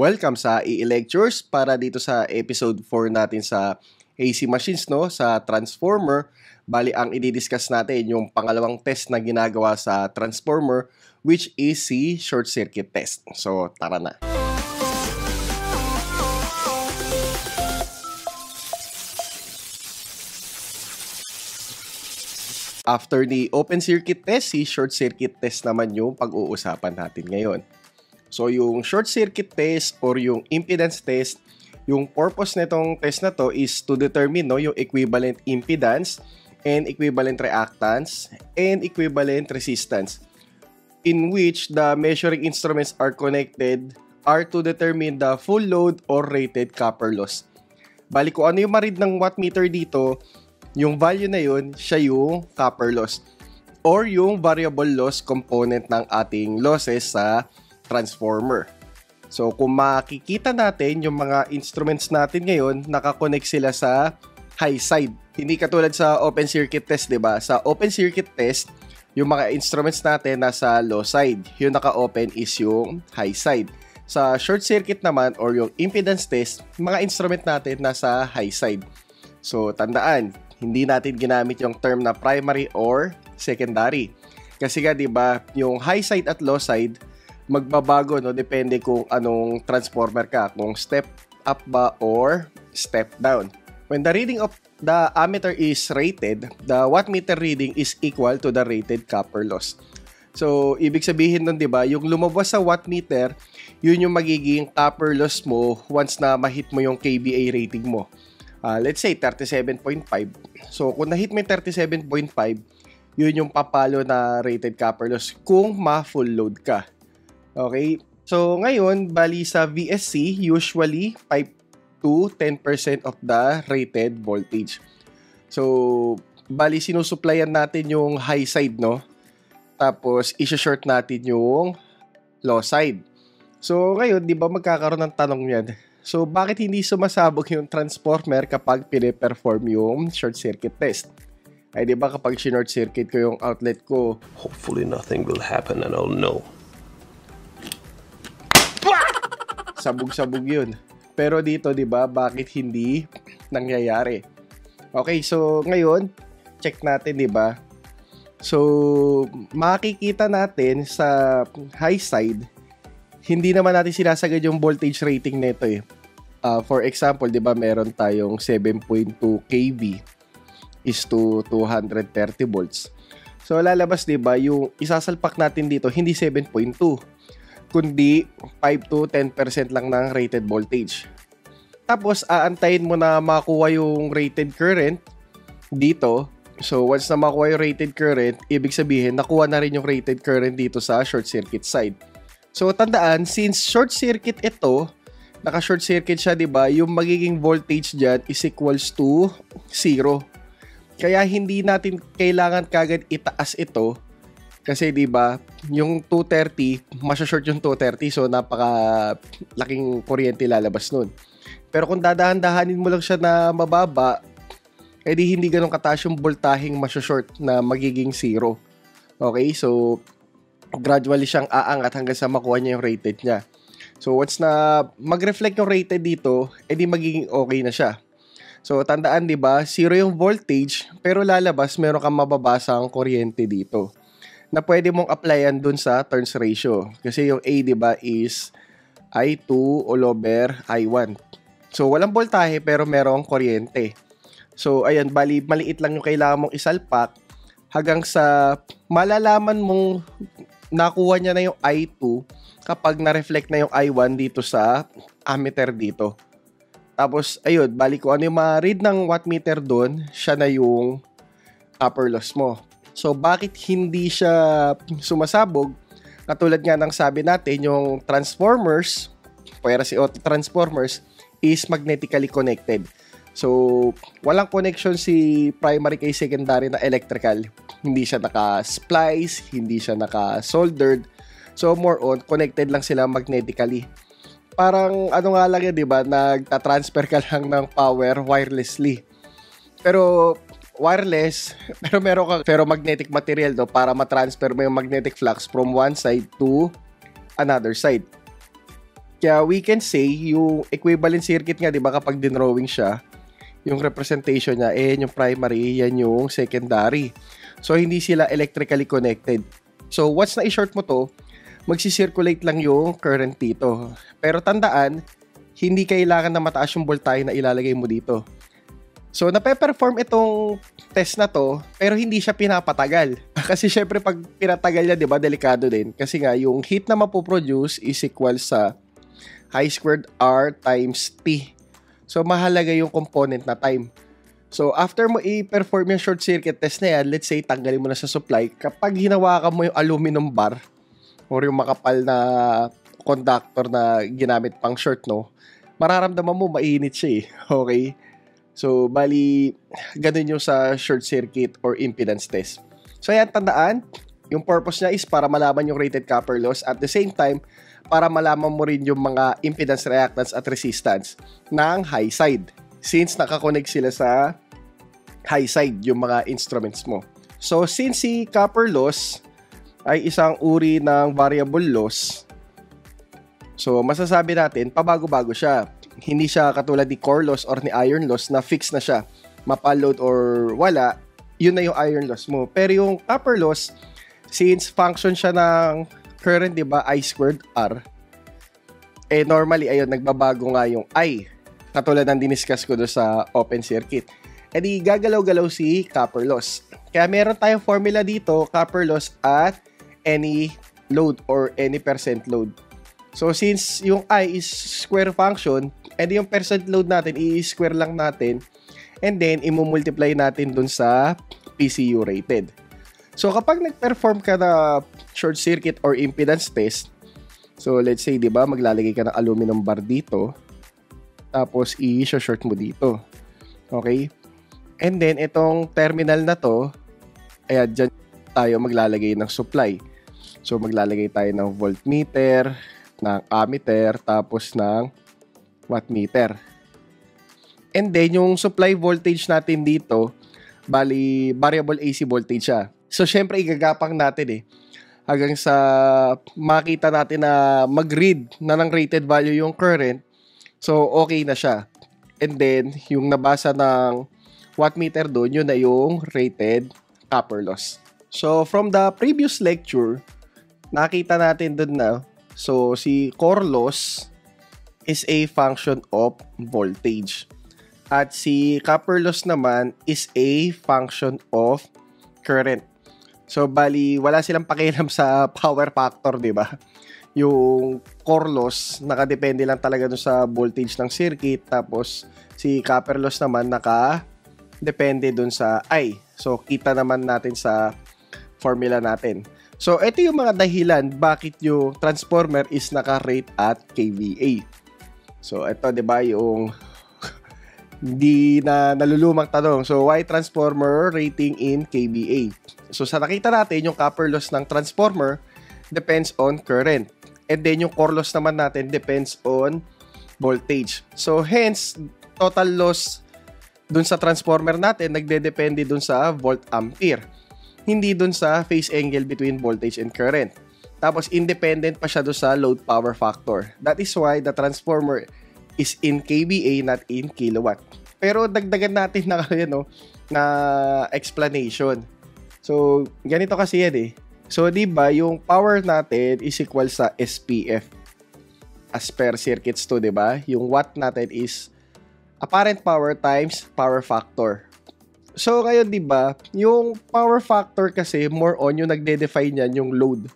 Welcome sa EE Lectures para dito sa episode 4 natin sa AC machines no sa transformer. Bali ang i-discuss natin yung pangalawang test na ginagawa sa transformer which is si short circuit test. So tara na. After the open circuit test, si short circuit test naman yung pag-uusapan natin ngayon. So yung short circuit test or yung impedance test, yung purpose nitong test na to is to determine no, yung equivalent impedance and equivalent reactance and equivalent resistance in which the measuring instruments are connected are to determine the full load or rated copper loss. Bali ko ano yung marid ng wattmeter dito, yung value na yun, siya yung copper loss or yung variable loss component ng ating losses sa transformer. So kung makikita natin yung mga instruments natin ngayon, nakakonect sila sa high side. Hindi katulad sa open circuit test, 'di ba? Sa open circuit test, yung mga instruments natin nasa low side. Yung naka-open is yung high side. Sa short circuit naman or yung impedance test, mga instrument natin nasa high side. So tandaan, hindi natin ginamit yung term na primary or secondary. Kasi nga 'di ba, yung high side at low side magbabago no depende kung anong transformer ka, kung step up ba or step down. When the reading of the ammeter is rated, the wattmeter reading is equal to the rated copper loss. So, ibig sabihin nun, di ba, yung lumabas sa wattmeter, yun yung magiging copper loss mo once na ma-hit mo yung KVA rating mo. Uh, let's say, 37.5. So, kung na-hit mo yung 37.5, yun yung papalo na rated copper loss kung ma-full load ka. Okay? So, ngayon, bali sa VSC, usually 5 to 10% of the rated voltage. So, bali sinusuplayan natin yung high side, no? Tapos, isa-short natin yung low side. So, ngayon, di ba magkakaroon ng tanong yan? So, bakit hindi sumasabog yung transformer kapag pine-perform yung short circuit test? Ay, di ba kapag short circuit ko yung outlet ko, Hopefully nothing will happen and I'll know. Sabog-sabog yun. Pero dito, di ba, bakit hindi nangyayari? Okay, so ngayon, check natin, di ba? So, makikita natin sa high side, hindi naman natin sinasagad yung voltage rating nito eh. Uh, for example, di ba, meron tayong 7.2 kV is to 230 volts. So, lalabas, di ba, yung isasalpak natin dito, hindi 7.2 kundi 5 to 10% lang ng rated voltage. Tapos, aantayin mo na makuha yung rated current dito. So, once na makuha yung rated current, ibig sabihin, nakuha na rin yung rated current dito sa short circuit side. So, tandaan, since short circuit ito, naka-short circuit siya, di ba? Yung magiging voltage dyan is equals to 0. Kaya hindi natin kailangan kagad itaas ito kasi 'di ba, yung 230, masya-short yung 230 so napaka laking kuryente lalabas nun. Pero kung dadahan-dahanin mo lang siya na mababa, edi hindi ganun kataas yung voltaheng masya-short na magiging zero. Okay? So gradually siyang aangat hanggang sa makuha niya yung rated niya. So once na mag-reflect yung rated dito, edi magiging okay na siya. So tandaan 'di ba, zero yung voltage pero lalabas meron kang mababasang kuryente dito na pwede mong applyan dun sa turns ratio. Kasi yung A, di ba, is I2 all over I1. So, walang voltahe pero merong kuryente. So, ayan, bali, maliit lang yung kailangan mong isalpak hanggang sa malalaman mong nakuha niya na yung I2 kapag na-reflect na yung I1 dito sa ammeter dito. Tapos, ayun, bali ko ano yung ma-read ng wattmeter doon, siya na yung copper loss mo. So bakit hindi siya sumasabog? Katulad nga ng sabi natin, yung transformers, pwera si auto transformers, is magnetically connected. So, walang connection si primary kay secondary na electrical. Hindi siya naka-splice, hindi siya naka-soldered. So, more on, connected lang sila magnetically. Parang, ano nga lang yun, di ba? Nagta-transfer ka lang ng power wirelessly. Pero, wireless, pero meron ka ferromagnetic material do para ma-transfer mo yung magnetic flux from one side to another side. Kaya we can say, yung equivalent circuit nga, di ba, kapag dinrawing siya, yung representation niya, eh, yung primary, yan yung secondary. So, hindi sila electrically connected. So, once na i-short mo to, magsisirculate lang yung current dito. Pero tandaan, hindi kailangan na mataas yung voltahe na ilalagay mo dito. So, nape-perform itong test na to, pero hindi siya pinapatagal. Kasi syempre, pag pinatagal niya, di ba, delikado din. Kasi nga, yung heat na mapoproduce is equal sa I squared R times T. So, mahalaga yung component na time. So, after mo i-perform yung short circuit test na yan, let's say, tanggalin mo na sa supply, kapag hinawakan mo yung aluminum bar, or yung makapal na conductor na ginamit pang short, no, mararamdaman mo mainit siya eh. Okay? So, bali, ganun yung sa short circuit or impedance test. So, yan, tandaan, yung purpose niya is para malaman yung rated copper loss. At the same time, para malaman mo rin yung mga impedance reactance at resistance ng high side. Since nakakonect sila sa high side yung mga instruments mo. So, since si copper loss ay isang uri ng variable loss, so masasabi natin, pabago-bago siya. Hindi siya katulad ni core loss or ni iron loss na fix na siya. Mapaload or wala, yun na yung iron loss mo. Pero yung copper loss, since function siya ng current, di ba, I squared R, eh normally, ayun, nagbabago nga yung I. Katulad ng diniscuss ko do sa open circuit. Eh di gagalaw-galaw si copper loss. Kaya meron tayong formula dito, copper loss at any load or any percent load. So since yung I is square function, edi yung percent load natin, i-square lang natin and then imumultiply natin dun sa PCU rated. So kapag nag-perform ka na short circuit or impedance test, so let's say 'di ba, maglalagay ka ng aluminum bar dito, tapos i-short mo dito. Okay? And then itong terminal na to, ayan, dyan tayo maglalagay ng supply. So maglalagay tayo ng voltmeter, ng ammeter, tapos ng wattmeter. And then yung supply voltage natin dito, bali variable AC voltage siya. So syempre igagapang natin eh hanggang sa makita natin na mag-read na ng rated value yung current. So okay na siya. And then yung nabasa ng wattmeter doon, yun na yung rated copper loss. So from the previous lecture, nakita natin doon na so si core loss is a function of voltage. At si copper loss naman is a function of current. So bali wala silang pakialam sa power factor, 'di ba? Yung core loss nakadepende lang talaga dun sa voltage ng circuit tapos si copper loss naman naka depende dun sa I. So kita naman natin sa formula natin. So, ito yung mga dahilan bakit yung transformer is naka-rate at kVA. So, ito, di ba, yung hindi na nalulumang tanong. So, why transformer rating in kVA? So, sa nakita natin, yung copper loss ng transformer depends on current. And then, yung core loss naman natin depends on voltage. So, hence, total loss dun sa transformer natin, nagde-depende dun sa volt ampere hindi dun sa phase angle between voltage and current. Tapos independent pa siya do sa load power factor. That is why the transformer is in kVA not in kilowatt. Pero dagdagan natin na yan, no, na explanation. So, ganito kasi yan eh. So, di ba, yung power natin is equal sa SPF as per circuits to, di ba? Yung watt natin is apparent power times power factor. So, ngayon, di ba, yung power factor kasi, more on, yung nagde-define yan, yung load.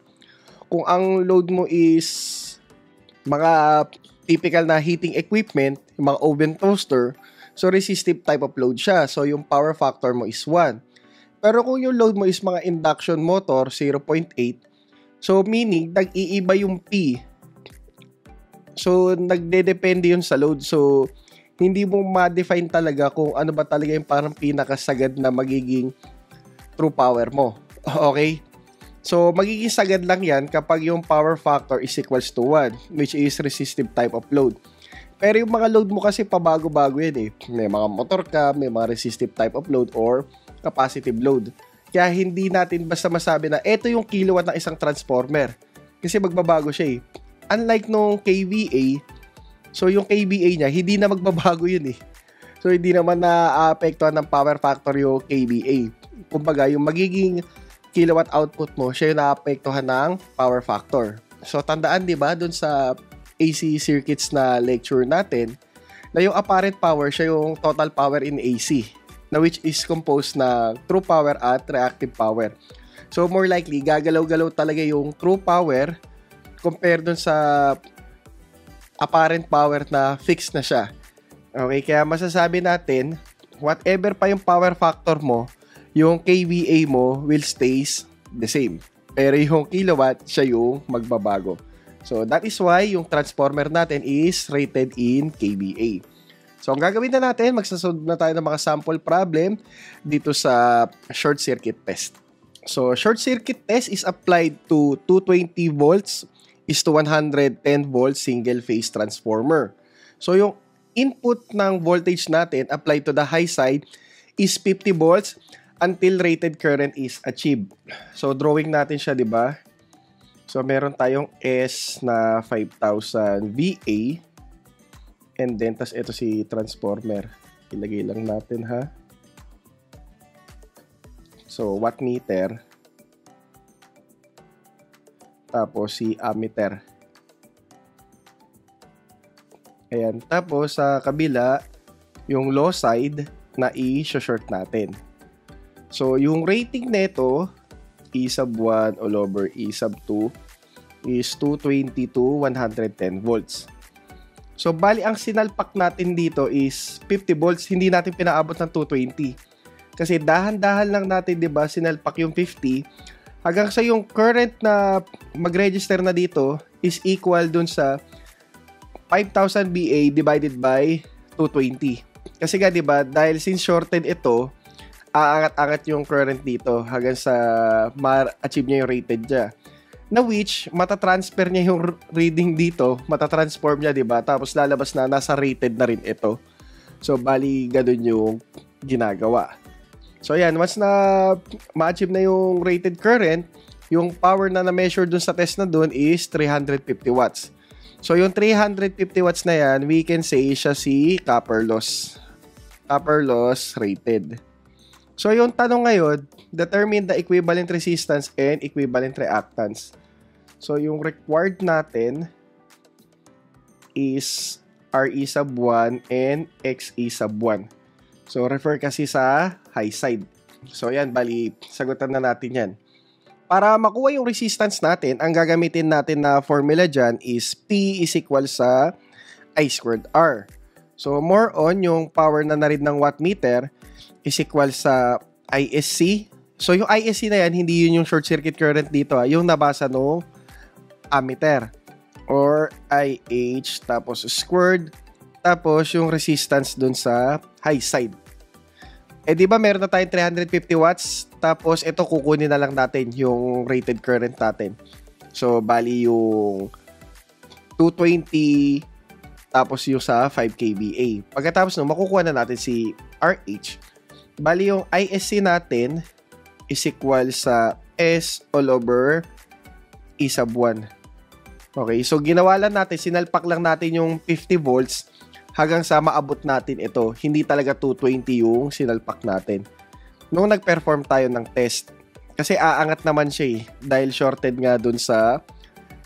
Kung ang load mo is mga typical na heating equipment, yung mga oven toaster, so resistive type of load siya. So, yung power factor mo is 1. Pero kung yung load mo is mga induction motor, 0.8, so meaning, nag-iiba yung P. So, nagde-depende yun sa load. So, hindi mo ma-define talaga kung ano ba talaga yung parang pinakasagad na magiging true power mo. Okay? So, magiging sagad lang yan kapag yung power factor is equals to 1, which is resistive type of load. Pero yung mga load mo kasi pabago-bago yan eh. May mga motor ka, may mga resistive type of load or capacitive load. Kaya hindi natin basta masabi na ito yung kilowatt ng isang transformer. Kasi magbabago siya eh. unlike nung KVA, so yung KVA niya, hindi na magbabago yun eh. So, hindi naman na-apektuhan ng power factor yung KVA. Kumbaga, yung magiging kilowatt output mo, siya yung na-apektuhan ng power factor. So, tandaan, di ba, dun sa AC circuits na lecture natin, na yung apparent power, siya yung total power in AC, na which is composed na true power at reactive power. So, more likely, gagalaw-galaw talaga yung true power compare dun sa apparent power na fixed na siya. Okay, kaya masasabi natin, whatever pa yung power factor mo, yung kVA mo will stays the same. Pero yung kilowatt, siya yung magbabago. So, that is why yung transformer natin is rated in kVA. So, ang gagawin na natin, magsasolve na tayo ng mga sample problem dito sa short circuit test. So, short circuit test is applied to 220 volts is to 110 volts single phase transformer. So, yung input ng voltage natin applied to the high side is 50 volts until rated current is achieved. So, drawing natin siya, di ba? So, meron tayong S na 5,000 VA. And then, tas ito si transformer. Ilagay lang natin, ha? So, wattmeter. Tapos, si ammeter. Ayan. Tapos, sa kabila, yung low side na i-short natin. So, yung rating nito, E sub 1 all over E sub 2 is 220 to 110 volts. So, bali ang sinalpak natin dito is 50 volts. Hindi natin pinaabot ng 220. Kasi dahan-dahan lang natin, di ba, sinalpak yung 50 hanggang sa yung current na mag-register na dito is equal dun sa 5,000 BA divided by 220. Kasi nga 'di ba, dahil since shorted ito, aangat-angat yung current dito hanggang sa ma-achieve niya yung rated niya. Na which, matatransfer niya yung reading dito, matatransform niya, 'di ba? Tapos lalabas na nasa rated na rin ito. So bali ganun yung ginagawa. So ayan, once na ma-achieve na yung rated current, yung power na na-measure dun sa test na dun is 350 watts. So, yung 350 watts na yan, we can say siya si copper loss. Copper loss rated. So, yung tanong ngayon, determine the equivalent resistance and equivalent reactance. So, yung required natin is RE sub 1 and XE sub 1. So, refer kasi sa high side. So, yan, bali, sagutan na natin yan. Para makuha yung resistance natin, ang gagamitin natin na formula dyan is P is equal sa I squared R. So, more on yung power na narid ng wattmeter is equal sa ISC. So, yung ISC na yan, hindi yun yung short circuit current dito. Ha? Yung nabasa no ammeter. Or IH, tapos squared, tapos yung resistance dun sa high side. Eh di ba meron na tayong 350 watts tapos ito kukunin na lang natin yung rated current natin. So bali yung 220 tapos yung sa 5 kVA. Pagkatapos no makukuha na natin si RH. Bali yung ISC natin is equal sa S all over E sub 1. Okay, so ginawa lang natin, sinalpak lang natin yung 50 volts hanggang sa maabot natin ito. Hindi talaga 220 yung sinalpak natin. Nung nag-perform tayo ng test, kasi aangat naman siya eh, dahil shorted nga dun sa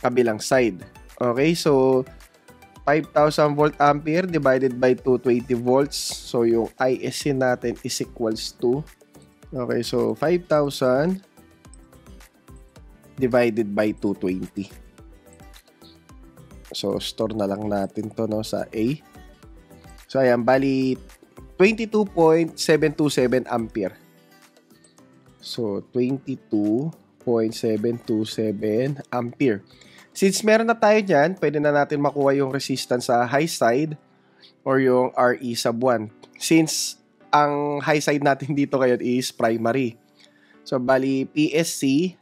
kabilang side. Okay, so 5,000 volt ampere divided by 220 volts. So yung ISC natin is equals to Okay, so 5,000 divided by 220. So store na lang natin to no sa A. So ayan, bali 22.727 ampere. So 22.727 ampere. Since meron na tayo dyan, pwede na natin makuha yung resistance sa high side or yung RE sub 1. Since ang high side natin dito ngayon is primary. So bali PSC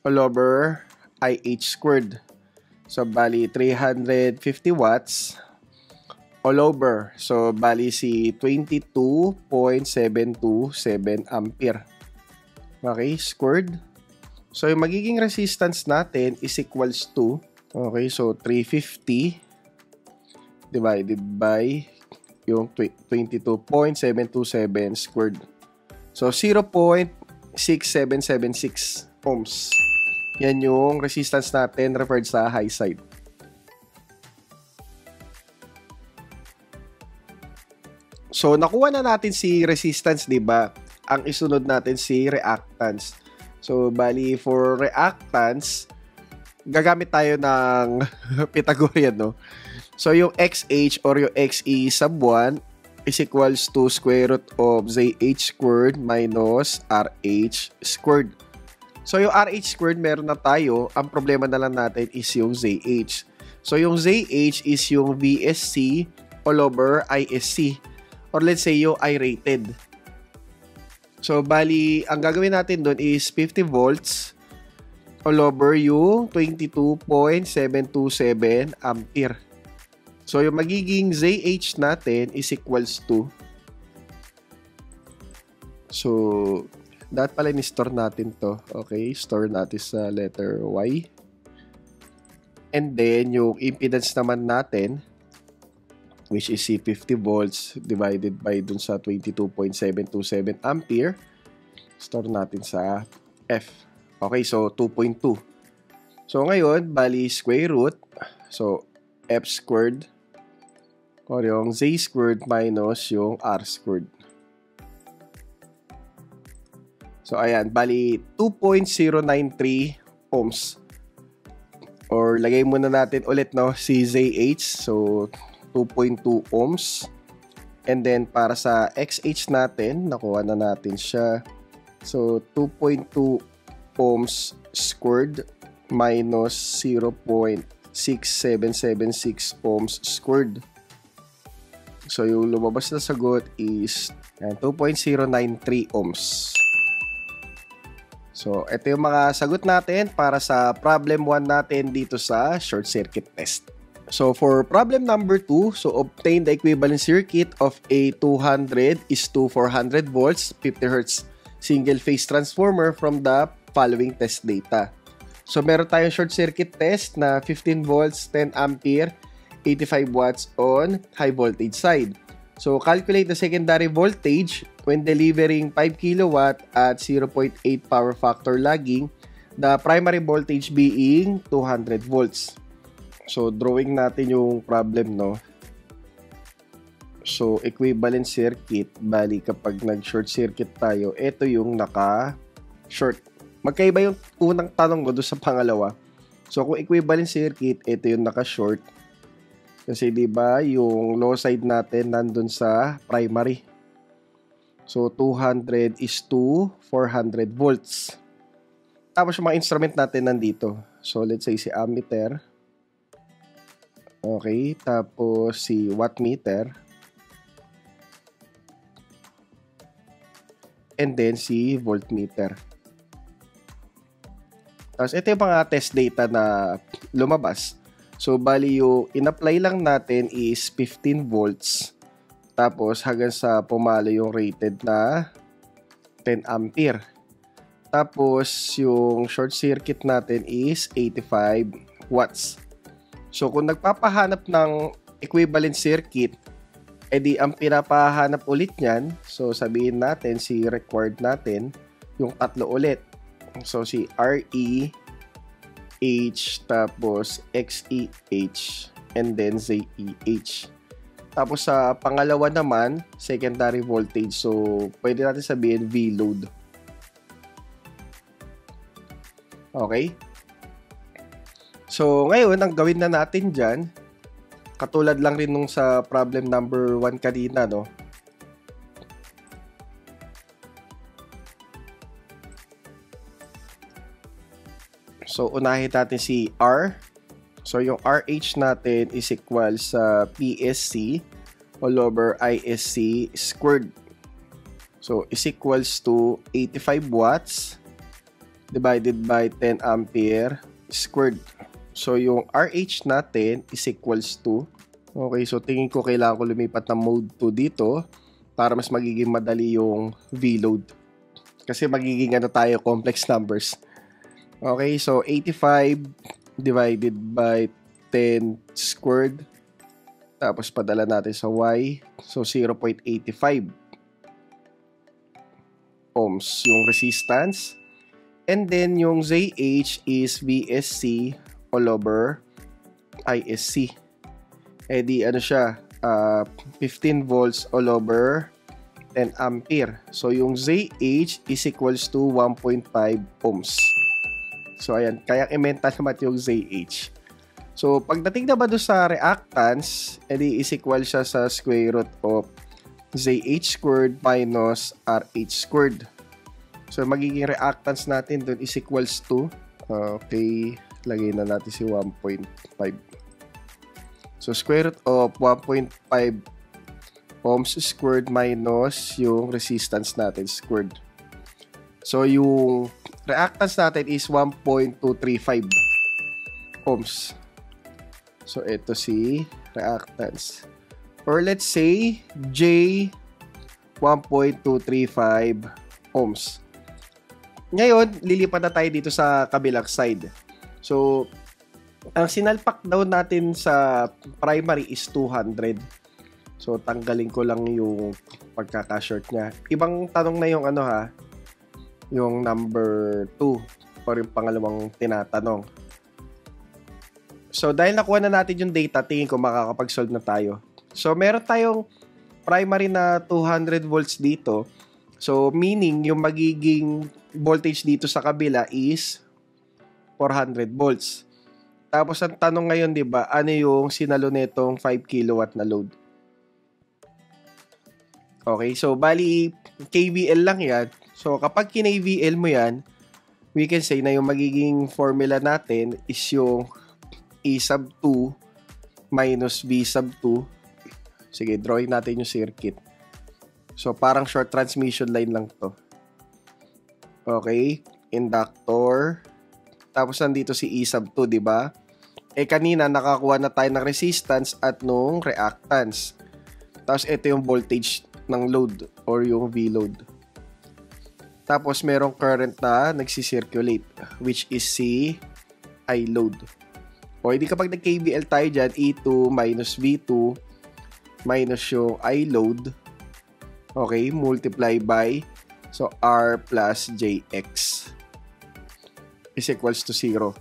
all over IH squared. So bali 350 watts all over. So, bali si 22.727 ampere. Okay, squared. So, yung magiging resistance natin is equals to Okay, so 350 divided by yung 22.727 squared. So 0.6776 ohms. Yan yung resistance natin referred sa high side. So nakuha na natin si resistance, 'di ba? Ang isunod natin si reactance. So bali for reactance, gagamit tayo ng Pythagorean, no? So yung XH or yung XE sub 1 is equals to square root of ZH squared minus RH squared. So yung RH squared meron na tayo, ang problema na lang natin is yung ZH. So yung ZH is yung VSC all over ISC or let's say yung I-rated. So, bali, ang gagawin natin doon is 50 volts all over yung 22.727 ampere. So, yung magiging ZH natin is equals to So, dapat pala ni-store natin to. Okay, store natin sa letter Y. And then, yung impedance naman natin which is si 50 volts divided by dun sa 22.727 ampere. Store natin sa F. Okay, so 2.2. So ngayon, bali square root. So F squared or yung Z squared minus yung R squared. So ayan, bali 2.093 ohms. Or lagay muna natin ulit no si ZH. So 2.2 ohms. And then para sa XH natin, nakuha na natin siya. So 2.2 ohms squared minus 0.6776 ohms squared. So yung lumabas na sagot is 2.093 ohms. So, ito yung mga sagot natin para sa problem 1 natin dito sa short circuit test. So for problem number 2, so obtain the equivalent circuit of a 200 is to 400 volts 50 Hz single phase transformer from the following test data. So meron tayong short circuit test na 15 volts 10 ampere 85 watts on high voltage side. So calculate the secondary voltage when delivering 5 kilowatt at 0.8 power factor lagging, the primary voltage being 200 volts. So, drawing natin yung problem, no? So, equivalent circuit, bali kapag nag-short circuit tayo, ito yung naka-short. Magkaiba yung unang tanong ko doon sa pangalawa. So, kung equivalent circuit, ito yung naka-short. Kasi 'di ba, yung low side natin nandun sa primary. So 200 is to 400 volts. Tapos yung mga instrument natin nandito. So let's say si ammeter. Okay, tapos si wattmeter. And then si voltmeter. Tapos ito yung mga test data na lumabas. So bali yung in-apply lang natin is 15 volts. Tapos hanggang sa pumalo yung rated na 10 ampere. Tapos yung short circuit natin is 85 watts. So kung nagpapahanap ng equivalent circuit, edi ang pinapahanap ulit niyan, so sabihin natin si required natin yung tatlo ulit. So si RE H tapos XEH and then ZEH. Tapos sa pangalawa naman, secondary voltage. So pwede natin sabihin V load. Okay? So, ngayon, ang gawin na natin dyan, katulad lang rin nung sa problem number 1 kanina, no? So, unahin natin si R. So, yung RH natin is equal sa PSC all over ISC squared. So, is equals to 85 watts divided by 10 ampere squared. So, yung RH natin is equals to, okay, so tingin ko kailangan ko lumipat ng mode 2 dito para mas magiging madali yung V-load. Kasi magiging ano tayo, complex numbers. Okay, so 85 divided by 10 squared. Tapos padala natin sa y. So 0.85 ohms yung resistance. And then yung ZH is VSC all ISC. Eh di ano siya, uh, 15 volts all over 10 ampere. So yung ZH is equals to 1.5 ohms. So ayan, kaya i-mental naman yung ZH. So pagdating naman doon sa reactance, edi is equal siya sa square root of ZH squared minus RH squared. So, magiging reactance natin doon is equals to, okay, lagay na natin si 1.5. So, square root of 1.5 ohms squared minus yung resistance natin squared. So, yung reactance natin is 1.235 ohms. So, ito si reactance. Or let's say, J 1.235 ohms. Ngayon, lilipat na tayo dito sa kabilang side. So, ang sinalpak daw natin sa primary is 200. So, tanggalin ko lang yung pagkaka-short niya. Ibang tanong na yung ano ha, yung number 2 or yung pangalawang tinatanong. So, dahil nakuha na natin yung data, tingin ko makakapag-solve na tayo. So, meron tayong primary na 200 volts dito. So, meaning, yung magiging voltage dito sa kabila is 400 volts. Tapos ang tanong ngayon, 'di ba, ano yung sinalo nitong 5 kilowatt na load? Okay, so bali KVL lang 'yan. So kapag kin-KVL mo 'yan, we can say na yung magiging formula natin is yung E sub 2 minus V sub 2. Sige, drawing natin yung circuit. So parang short transmission line lang 'to. Okay? Inductor. Tapos nandito si E sub 2, di ba? Eh kanina nakakuha na tayo ng resistance at nung reactance. Tapos ito yung voltage ng load or yung V load. Tapos merong current na nagsisirculate which is si I load. O hindi kapag nag-KVL tayo dyan, E2 minus V2 minus yung I load. Okay, multiply by So, R plus JX is equals to 0.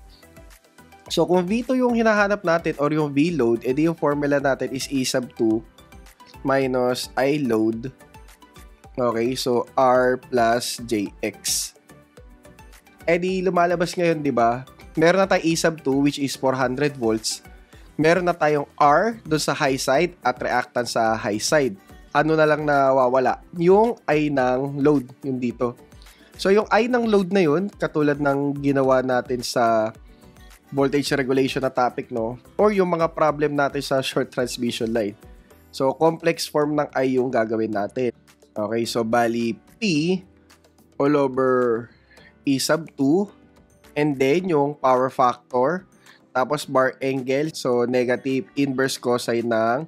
So, kung V2 yung hinahanap natin or yung V load, edi yung formula natin is E sub 2 minus I load. Okay, so R plus JX. Edi lumalabas ngayon, di ba? Meron na tayong E sub 2 which is 400 volts. Meron na tayong R doon sa high side at reactance sa high side ano na lang nawawala? Yung I ng load, yung dito. So, yung I ng load na yun, katulad ng ginawa natin sa voltage regulation na topic, no? Or yung mga problem natin sa short transmission line. So, complex form ng I yung gagawin natin. Okay, so bali P all over E sub 2 and then yung power factor tapos bar angle so negative inverse cosine ng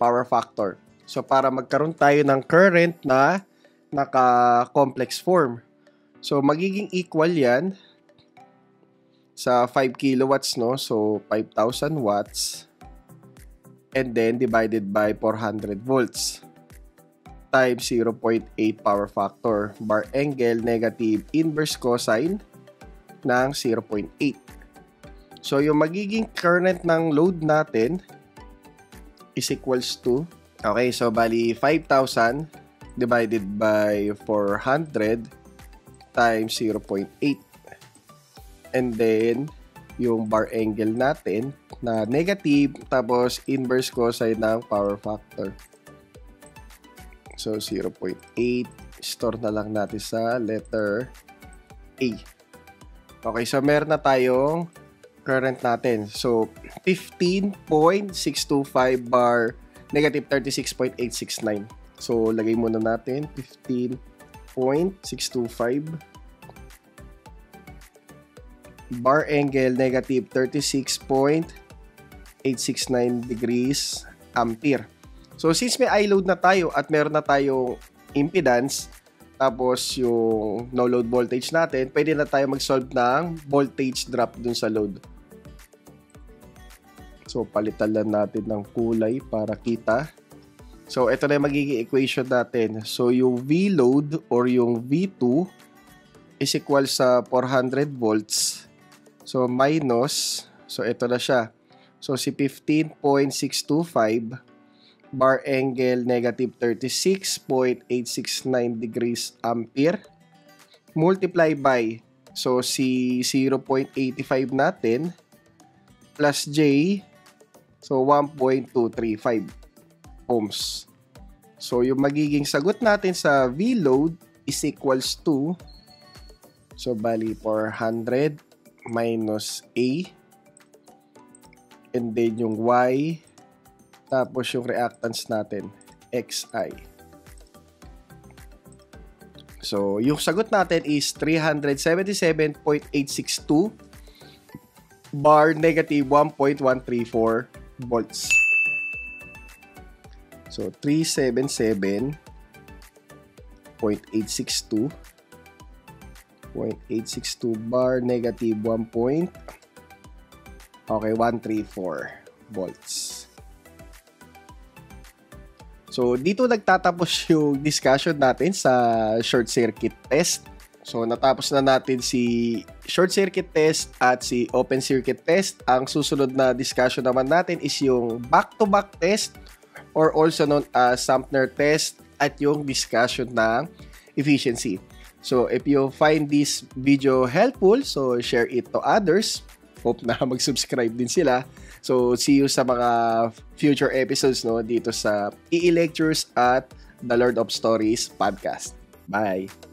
power factor. So, para magkaroon tayo ng current na naka-complex form. So, magiging equal yan sa 5 kilowatts, no? So, 5,000 watts. And then, divided by 400 volts times 0.8 power factor. Bar angle, negative inverse cosine ng 0.8. So, yung magiging current ng load natin is equals to Okay, so bali 5,000 divided by 400 times 0.8. And then, yung bar angle natin na negative tapos inverse cosine ng power factor. So, 0.8. Store na lang natin sa letter A. Okay, so meron na tayong current natin. So, 15.625 bar negative 36.869. So, lagay muna natin 15.625 bar angle negative 36.869 degrees ampere. So, since may I-load na tayo at meron na tayong impedance, tapos yung no load voltage natin, pwede na tayo mag-solve ng voltage drop dun sa load. So, palitan lang natin ng kulay para kita. So, ito na yung magiging equation natin. So, yung V load or yung V2 is equal sa 400 volts. So, minus, so ito na siya. So, si 15.625 bar angle negative 36.869 degrees ampere multiply by so si 0.85 natin plus J so 1.235 ohms. So yung magiging sagot natin sa V load is equals to so bali 400 minus A and then yung Y tapos yung reactance natin, XI. So, yung sagot natin is 377.862 bar negative 1.134 volts. So, 377.862 0.862 bar negative 1 point okay 134 volts So, dito nagtatapos yung discussion natin sa short circuit test. So, natapos na natin si short circuit test at si open circuit test. Ang susunod na discussion naman natin is yung back-to-back test or also known as Sampner test at yung discussion ng efficiency. So, if you find this video helpful, so share it to others. Hope na mag-subscribe din sila. So, see you sa mga future episodes no dito sa EE Lectures at The Lord of Stories podcast. Bye!